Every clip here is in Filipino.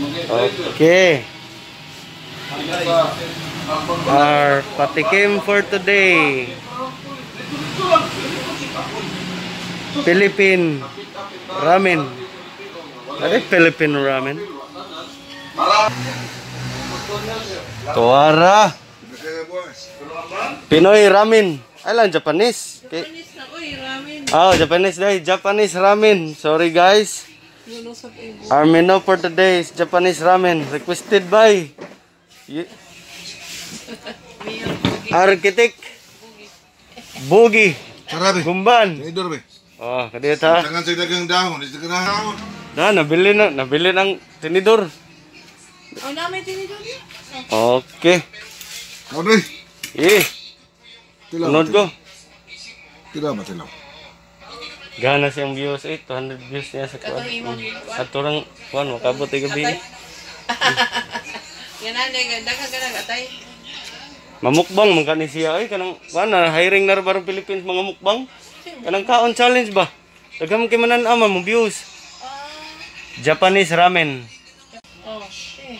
Okay. Our patikim for today. Philippine ramen. Ano Philippine ramen? Tuwara. Pinoy ramen. Ay lang, Japanese. Japanese na, uy, ramen. Oh, Japanese day. Japanese ramen. Sorry guys. Our menu for today is Japanese ramen. Requested by. Architect Bugi Sarabi. Gumban. Tinidor be. Oh, kadiyot ha. Jangan sa dagang dahon, di dagang dahon. Na, nabili na, nabili ng tinidor. Oh, namin tinidor niya. Okay. Ano eh? Tilaw. sunod ko. Tilaw ba tilaw? Gana siyang views eh, 200 views niya sa kuwan. At turang kuwan, makabot ay gabi. Yan na, daghang ka na gatay. Mamukbang man kani siya ay kanang kuwan na hiring na barang Philippines mga mukbang. Kanang kaon challenge ba? Dagam kay manan ama mo views. Ah, Japanese ramen. oh, eh.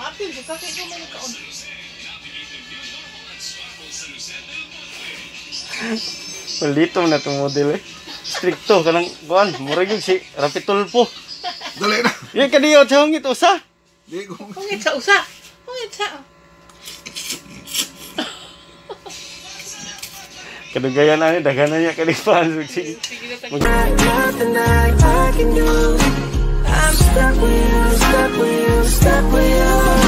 Mapil, di ka kayo nagkaon. Palito na itong model eh. Stricto kanang kuwan, murag yung si Rapitulpo. Dali na. Yan kaniyo sa hangit usa. Di ko. Pungit sa usa. Pungit sa... Kadugayan na ni daghanan niya kalipan sige. Sige na tayo. nothing I, I can do. I'm stuck with you, stuck with you, stuck with you.